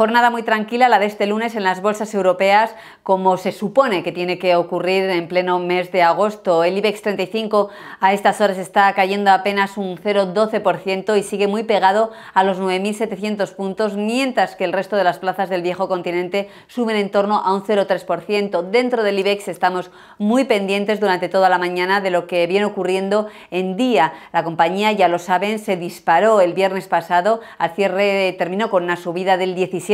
Jornada muy tranquila la de este lunes en las bolsas europeas, como se supone que tiene que ocurrir en pleno mes de agosto. El IBEX 35 a estas horas está cayendo apenas un 0,12% y sigue muy pegado a los 9.700 puntos, mientras que el resto de las plazas del viejo continente suben en torno a un 0,3%. Dentro del IBEX estamos muy pendientes durante toda la mañana de lo que viene ocurriendo en día. La compañía, ya lo saben, se disparó el viernes pasado, al cierre terminó con una subida del 17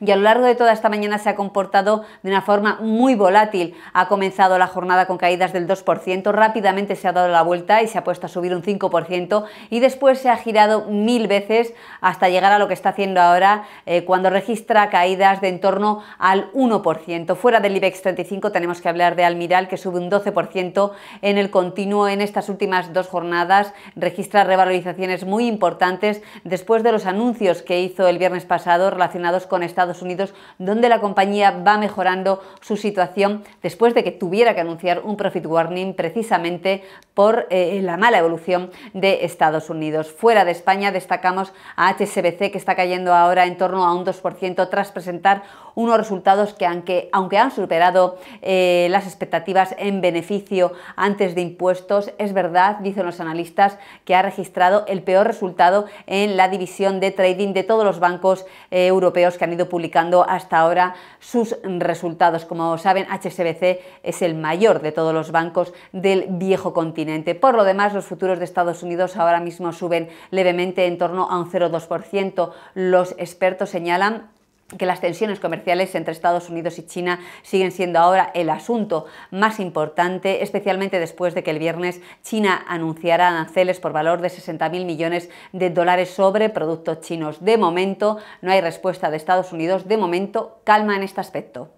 y a lo largo de toda esta mañana se ha comportado de una forma muy volátil. Ha comenzado la jornada con caídas del 2%, rápidamente se ha dado la vuelta y se ha puesto a subir un 5% y después se ha girado mil veces hasta llegar a lo que está haciendo ahora eh, cuando registra caídas de en torno al 1%. Fuera del IBEX 35 tenemos que hablar de Almiral que sube un 12% en el continuo en estas últimas dos jornadas, registra revalorizaciones muy importantes después de los anuncios que hizo el viernes pasado relacionados con Estados Unidos, donde la compañía va mejorando su situación después de que tuviera que anunciar un profit warning precisamente por eh, la mala evolución de Estados Unidos. Fuera de España destacamos a HSBC que está cayendo ahora en torno a un 2% tras presentar unos resultados que aunque, aunque han superado eh, las expectativas en beneficio antes de impuestos, es verdad, dicen los analistas, que ha registrado el peor resultado en la división de trading de todos los bancos eh, europeos que han ido publicando hasta ahora sus resultados. Como saben, HSBC es el mayor de todos los bancos del viejo continente. Por lo demás, los futuros de Estados Unidos ahora mismo suben levemente en torno a un 0,2%. Los expertos señalan que las tensiones comerciales entre Estados Unidos y China siguen siendo ahora el asunto más importante, especialmente después de que el viernes China anunciara aranceles por valor de 60.000 millones de dólares sobre productos chinos. De momento no hay respuesta de Estados Unidos, de momento calma en este aspecto.